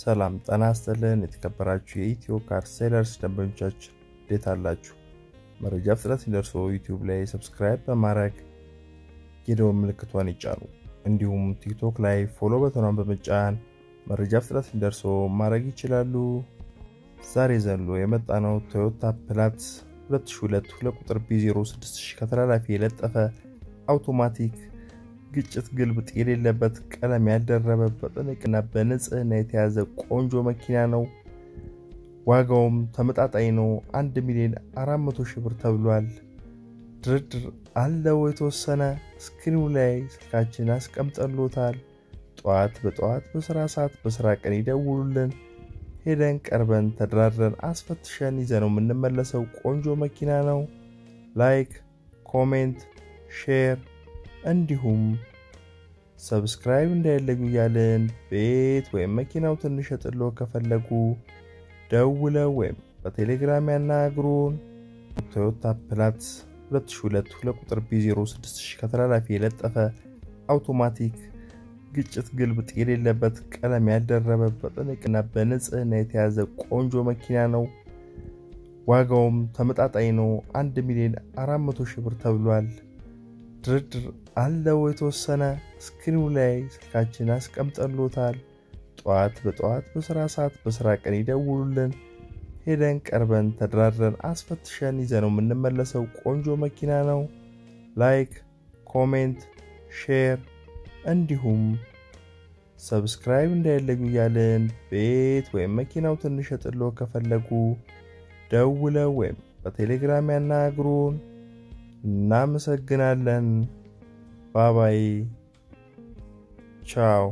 ሰላም ጤና ይስጥልን። የተከበራችሁ የኢትዮ ካር ሴለርስ ደንበኞቻችን እንዴት አላችሁ? መረጃ በፍጥነት እንዲደርሶ ዩቲዩብ ላይ subscribe በማድረግ የደወል ምልክቷን ይጫኑ። እንዲሁም ቲክቶክ ላይ follow button ዋን በመጫን መረጃ በፍጥነት እንዲደርሶ ማድረግ ይችላሉ። ዛሬ ይዘንሎ የመጣነው ቶዮታ ፕላትስ 2002 ሁለት ቁጥር B06 ከተላላፊ የለጠፈ አውቶማቲክ ግጭት ግልብጥ የሌለበት ቀለም ያልደረበ በጥንቃቄና በንጽህና የተያዘ ቆንጆ መኪና ነው። ዋጋውም ተመጣጣኝ ነው። አንድ ሚሊዮን አራት ሺህ ብር ተብሏል። ድርድር አለው የተወሰነ። screen ኡ ላይ ስልካችን አስቀምጠንሎታል። ጠዋት በጠዋት በስራ ሰዓት በስራ ቀን ይደውሉልን። ሄደን ቀርበን ተደራድረን አስፈትሸን ይዘነው የምንመለሰው ቆንጆ መኪና ነው። like፣ comment፣ share እንዲሁም subscribe እንዳይለዩ እያልን ቤት ወይም መኪናዎትን እንዲሸጥሎ ከፈለጉ ደውለው ወይም በቴሌግራም ያናግሩን። ቶዮታ ፕላትስ 2002 ሁለት ቁጥር B06 ከተላላፊ የለጠፈ አውቶማቲክ ግጭት ግልብጥ የሌለበት ቀለም ያልደረበ በጥንቃቄና በንጽህና የተያዘ ቆንጆ መኪና ነው። ዋጋውም ተመጣጣኝ ነው። አንድ ሚሊዮን አራት መቶ ሺህ ብር ተብሏል። ድርድር አለው የተወሰነ። screen ኡ ላይ ስልካችን አስቀምጠንሎታል። ጠዋት በጠዋት በስራ ሰዓት በስራ ቀን ይደውሉልን። ሄደን ቀርበን ተደራድረን አስፈትሸን ይዘነው የምንመለሰው ቆንጆ መኪና ነው። like፣ comment፣ share እንዲሁም subscribe እንዳይለዩ እያልን ቤት ወይም መኪናዎትን እንዲሸጥሎ ከፈለጉ ደውለው ወይም በቴሌግራም ያናግሩን። እናመሰግናለን። bye bye ቻው